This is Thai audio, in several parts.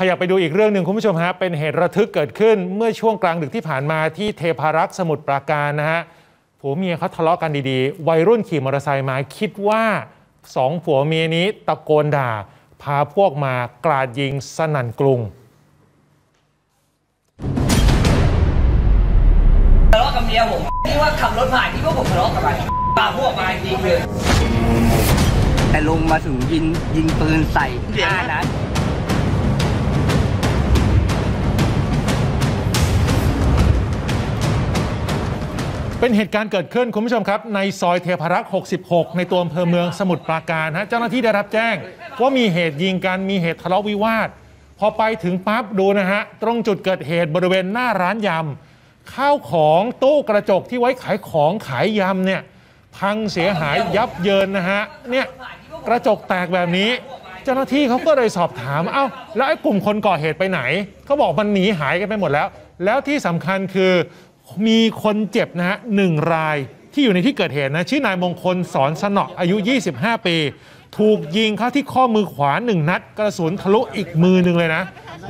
ขยับไปดูอีกเรื่องหนึ่งคุณผู้ชมฮะเป็นเหตุระทึกเกิดขึ้นเมื่อช่วงกลางดึกที่ผ่านมาที่เทพารักษ์สมุทรปราการนะฮะผัวเมียเขาทะเลาะกันดีๆ วัยรุ่นขี่มอเตอร์ไซค์มาคิดว่าสองผัวเมียนี้ตะโกนด่า พาพวกมากราดยิงสนั่นกรุงทะเลาะกับเมียผมที่ว่าขับรถผ่านที่ว่าผมทะเลาะกับมันปาพวกมาจริงเลยแต่ลงมาถึงยิงยิงปืนใส่ห้านัด เป็นเหตุการณ์เกิดขึ้นคุณผู้ชมครับ ในซอยเทพรักษ์ 66 ในตัวอำเภอเมืองสมุทรปราการฮะเจ้าหน้าที่ได้รับแจ้ง ว่ามีเหตุยิงกันมีเหตุทะเลาะวิวาท พอไปถึงปั๊บดูนะฮะ ตรงจุดเกิดเหตุบริเวณหน้าร้านยำข้าวของตู้กระจกที่ไว้ขายของขายยำเนี่ยพังเสียหายยับเยินนะฮะเนี่ยกระจกแตกแบบนี้ เจ้าหน้าที่เขาก็เลยสอบถามเอ้าแล้วไอ้กลุ่มคนก่อเหตุไปไหนเขาบอกมันหนีหายกันไปหมดแล้ว แล้วที่สำคัญคือ มีคนเจ็บนะฮะหนึ่งรายที่อยู่ในที่เกิดเหตุนะชื่อนายมงคลสอนสนออายุ 25 ปี ถูกยิงเข้าที่ข้อมือขวาหนึ่งนัด กระสุนทะลุอีกมือหนึ่งเลยนะ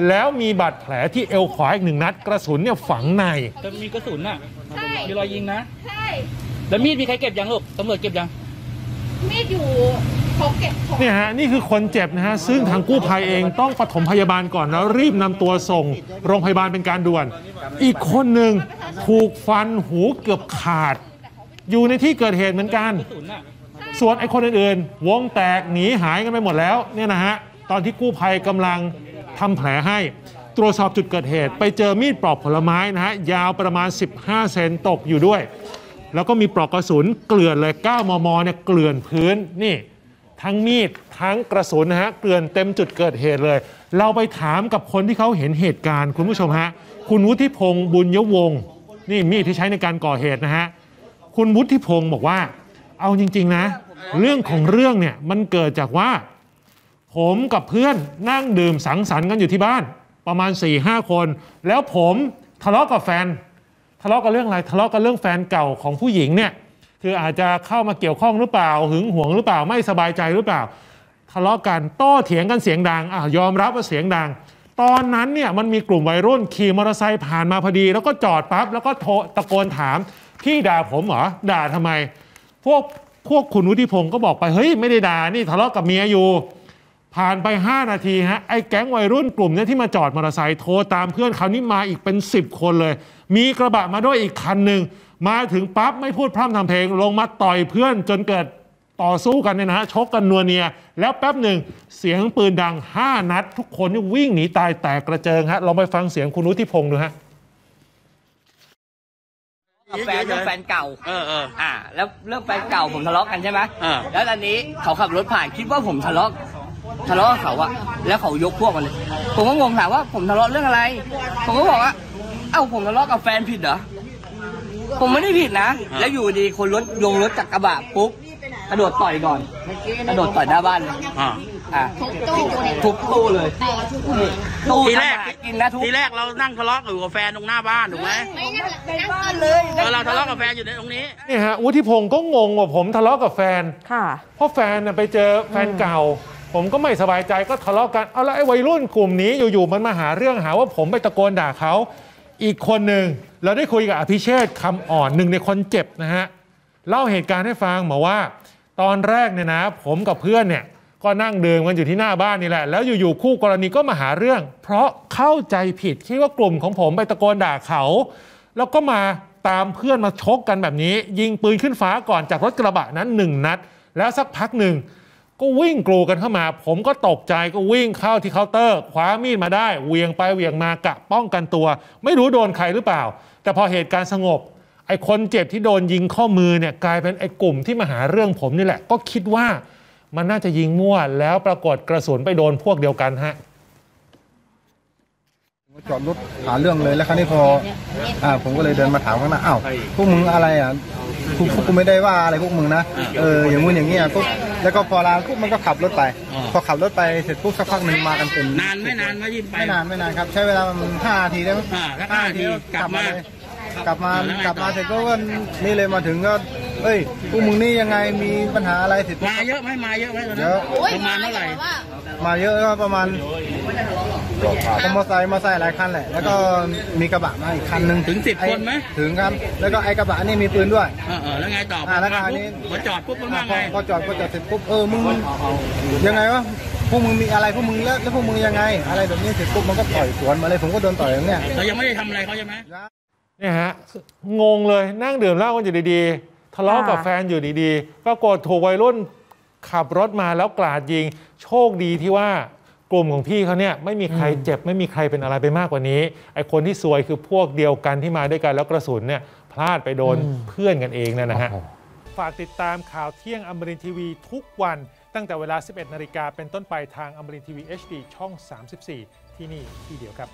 แล้วมีบาดแผลที่เอวขวาอีกหนึ่งนัด กระสุนเนี่ยฝังในจะมีกระสุนน่ะใช่มีรอยยิงนะ ใช่ แล้วมีดมีใครเก็บยังลูกตำรวจเก็บยัง มีดอยู่ เนี่ยฮะนี่คือคนเจ็บนะฮะซึ่งทางกู้ภัยเองต้องปฐมพยาบาลก่อนแล้วรีบนำตัวส่ง โรงพยาบาลเป็นการด่วน อีกคนหนึ่งถูกฟันหูเกือบขาด อยู่ในที่เกิดเหตุเหมือนกัน ส่วนไอ้คนอื่นๆ วงแตกหนีหายกันไปหมดแล้วเนี่ยนะฮะตอนที่กู้ภัยกำลังทำแผลให้ตรวจสอบจุดเกิดเหตุ ไปเจอมีดปลอกผลไม้นะฮะยาวประมาณ 15 เซนตกอยู่ด้วย แล้วก็มีปลอกกระสุนเกลื่อนเลย 9 มมเนี่ยเกลื่อนพื้นนี่ ทั้งมีดทั้งกระสุนนะฮะเกลื่อนเต็มจุดเกิดเหตุเลย เราไปถามกับคนที่เขาเห็นเหตุการณ์คุณผู้ชมฮะคุณวุฒิพงศ์บุญยวงศ์นี่มีดที่ใช้ในการก่อเหตุนะฮะคุณวุฒิพงศ์บอกว่า เอาจริง ๆ นะ เรื่องของเรื่องเนี่ยมันเกิดจากว่า ผมกับเพื่อนนั่งดื่มสังสรรค์กันอยู่ที่บ้าน ประมาณ4ี่ห้าคน แล้วผมทะเลาะกับแฟน ทะเลาะกันเรื่องอะไรทะเลาะกันเรื่องแฟนเก่าของผู้หญิงเนี่ย คืออาจจะเข้ามาเกี่ยวข้องหรือเปล่า หึงหวงหรือเปล่าไม่สบายใจหรือเปล่าทะเลาะกันโต้เถียงกันเสียงดังอะยอมรับว่าเสียงดัง ตอนนั้นเนี่ยมันมีกลุ่มวัยรุ่นขี่มอเตอร์ไซค์ผ่านมาพอดี แล้วก็จอดปั๊บแล้วก็โทรตะโกนถาม พี่ด่าผมเหรอด่าทำไม พวกพวกคุณวุฒิพงศ์ก็บอกไปเฮ้ยไม่ได้ด่านี่ทะเลาะกับเมียอยู่ ผ่านไป 5 นาทีฮะไอ้แก๊งวัยรุ่นกลุ่มเนี้ที่มาจอดมอเตอร์ไซค์โทรตามเพื่อนคราวนี้มาอีกเป็น 10 คนเลย มีกระบะมาด้วยอีกคันหนึ่ง มาถึงปั๊บไม่พูดพร่ำทำเพลง ลงมาต่อยเพื่อนจนเกิดต่อสู้กันเนี่ยนะฮะชกกันนัวเนีย แล้วแป๊บหนึ่งเสียงปืนดัง 5 นัด ทุกคนนี่วิ่งหนีตายแตกกระเจิงฮะลองไปฟังเสียงคุณวุฒิพงศ์ดูฮะกับแฟนเรื่องแฟนเก่า เออเอออ่า แล้วเรื่องแฟนเก่าผมทะเลาะกันใช่ไหมเออแล้วตอนนี้เขาขับรถผ่านคิดว่าผมทะเลาะทะเลาะกับเขาอะแล้วเขายกพวกมาเลย ผมก็งงถามว่าผมทะเลาะเรื่องอะไร ผมก็บอกว่า เอ้าผมทะเลาะกับแฟนผิดเหรอ ผมไม่ได้ผิดนะ แล้วอยู่ดีคนรถยงรถจากกระบะปุ๊บกระโดดต่อยก่อนกระโดดต่อยหน้าบ้านเลยอ่า อะทุบตู้เลยตู้ทีแรก ทำอาหากินนะทุบทีแรกเรานั่งทะเลาะอยู่กับแฟนตรงหน้าบ้านถูกไหมไม่นั่นไปนั่งบ้านเลย เออเราทะเลาะกับแฟนอยู่ในตรงนี้ นี่ฮะวุฒิพงศ์ก็งงว่าผมทะเลาะกับแฟน ค่ะ เพราะแฟนน่ะไปเจอแฟนเก่า ผมก็ไม่สบายใจก็ทะเลาะกันเอาแล้วไอ้วัยรุ่นกลุ่มนี้อยู่ๆมันมาหาเรื่องหาว่าผมไปตะโกนด่าเขา อีกคนหนึ่งเราได้คุยกับอภิเชษคำอ่อนหนึ่งในคนเจ็บนะฮะเล่าเหตุการณ์ให้ฟังบอกว่า ตอนแรกเนี่ยนะ ผมกับเพื่อนเนี่ยก็นั่งดื่มกันอยู่ที่หน้าบ้านนี่แหละ แล้วอยู่ๆคู่กรณีก็มาหาเรื่อง เพราะเข้าใจผิดคิดว่ากลุ่มของผมไปตะโกนด่าเขา แล้วก็มาตามเพื่อนมาชกกันแบบนี้ ยิงปืนขึ้นฟ้าก่อนจากรถกระบะนั้นหนึ่งนัด แล้วสักพักหนึ่ง ก็วิ่งกรูกันเข้ามา ผมก็ตกใจก็วิ่งเข้าที่เคาน์เตอร์คว้ามีดมาได้เวียงไปเวียงมากะป้องกันตัว ไม่รู้โดนใครหรือเปล่า แต่พอเหตุการณ์สงบไอ้คนเจ็บที่โดนยิงข้อมือเนี่ยกลายเป็นไอ้กลุ่มที่มาหาเรื่องผมนี่แหละ ก็คิดว่ามันน่าจะยิงมั่วแล้วปรากฏกระสุนไปโดนพวกเดียวกันฮะจอดรถหาเรื่องเลยแล้วครั้นี้พออ่าผมก็เลยเดินมาถามข้างหน้าอ้าวพวกมึงอะไรอะ กพวกกูไม่ได้ว่าอะไรพวกมึงนะเอออย่างงู้นอย่างเงี้ยปุ๊บแล้วก็พอลาปุ๊บมันก็ขับรถไปอ๋อพอขับรถไปเสร็จปุ๊บสักพักหนึ่งมากันเป็นนานไม่นานไม่ยิงไปไม่นานไม่นานครับ ใช้เวลาประมันห้านาทีได้ไหมอ่าสักห้านาทีกลับมาเลยกลับมาแล้วไงต่อกลับมาเสร็จก็ว่านี่เลยมาถึงก็เอ้ยพวกมึงนี่ยังไงมีปัญหาอะไรเสร็จปุ๊บมาเยอะไหมมาเยอะไหมตอนเยนั้นอะประมาณเท่าไหร่มาเยอะก็ประมาณ ก็มอเตอร์ไซค์มอเตอร์ไซค์หลายคันแหละ แล้วก็มีกระบะมาอีกคันหนึ่งถึงสิบอ้คนไหมถึงครับ แล้วก็ไอ้กระบะนี่มีปืนด้วยเออเออแล้วไงต่ออ่าแล้วก็อันนี้พอจอดปุ๊บมันว่าพไงอพอจอดพอจอดเสร็จปุ๊บเออมึงยังไงวะพวกมึงมีอะไรพวกมึงแล้วแล้วพวกมึงยังไง อะไรแบบนี้เสร็จปุ๊บมันก็ต่อยสวนมาเลยผมก็โดนต่อยอย่างเนี้ยเรายังไม่ได้ทำอะไรเขาใช่ไหมเนี่ยฮะงงเลยนั่งดื่มเหล้ากันอยู่ดีๆทะเลาะกับค่ะแฟนอยู่ดีๆก็กดถูกวัยรุ่นขับรถมาแล้วกราดยิง โชคดีที่ว่า กลุ่มของพี่เขาเนี่ยไม่มีใครเจ็บไม่มีใครเป็นอะไรไปมากกว่านี้ไอ้คนที่ซวยคือพวกเดียวกันที่มาด้วยกันแล้วกระสุนเนี่ยพลาดไปโดนเพื่อนกันเองเนยนะฮะฝากติดตามข่าวเที่ยงอมรินทีวี ทุกวันตั้งแต่เวลา 11 นาฬิกาเป็นต้นไปทางอมรินทีวี HD ช่อง 34 ที่นี่ที่เดียวครับ